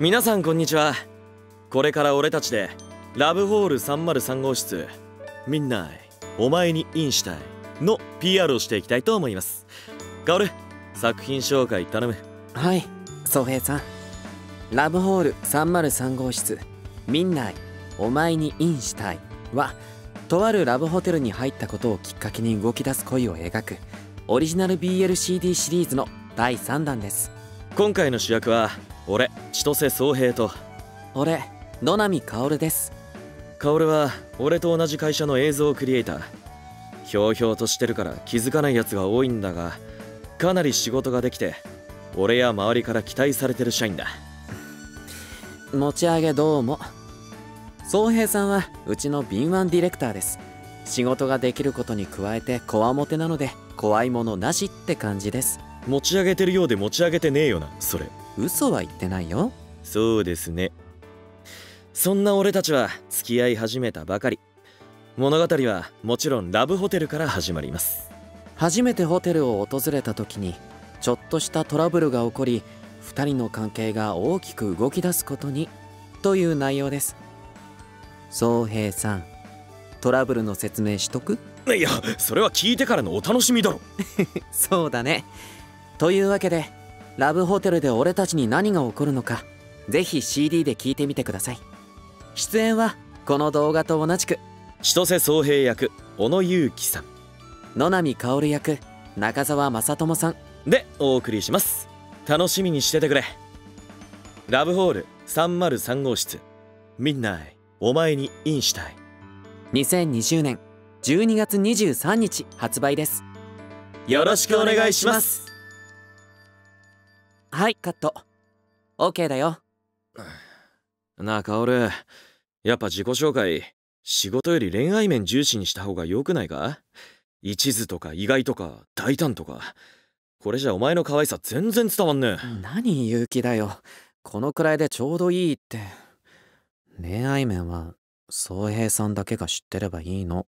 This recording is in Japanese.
皆さんこんにちは。これから俺たちでラブホール303号室みんなお前にインしたいの PR をしていきたいと思います。カオル作品紹介頼む。はい宗平さん。ラブホール303号室みんなお前にインしたいはとあるラブホテルに入ったことをきっかけに動き出す恋を描くオリジナル BLCD シリーズの第3弾です。今回の主役は俺千歳宗平と。俺野波薫です。薫は俺と同じ会社の映像クリエイター。ひょうひょうとしてるから気づかないやつが多いんだがかなり仕事ができて俺や周りから期待されてる社員だ。持ち上げどうも。宗平さんはうちの敏腕ディレクターです。仕事ができることに加えてこわもてなので怖いものなしって感じです持ち上げてるようで持ち上げてねえよなそれ。嘘は言ってないよ。そうですね。そんな俺たちは付き合い始めたばかり。物語はもちろんラブホテルから始まります。初めてホテルを訪れた時にちょっとしたトラブルが起こり2人の関係が大きく動き出すことにという内容です。宗平さんトラブルの説明しとく？いやそれは聞いてからのお楽しみだろ。そうだねというわけでラブホテルで俺たちに何が起こるのかぜひ CD で聞いてみてください。出演はこの動画と同じく千歳宗平役小野裕樹さん。野波薫役中澤正智さん。でお送りします。楽しみにしててくれ。ラブホール303号室。みんなお前にインしたい。2020年12月23日発売です。よろしくお願いしますはいカット。OK だよ。なあ薫やっぱ自己紹介仕事より恋愛面重視にした方が良くないか？一途とか意外とか大胆とか。これじゃお前の可愛さ全然伝わんねえ。何勇気だよ。このくらいでちょうどいいって。恋愛面は宗平さんだけが知ってればいいの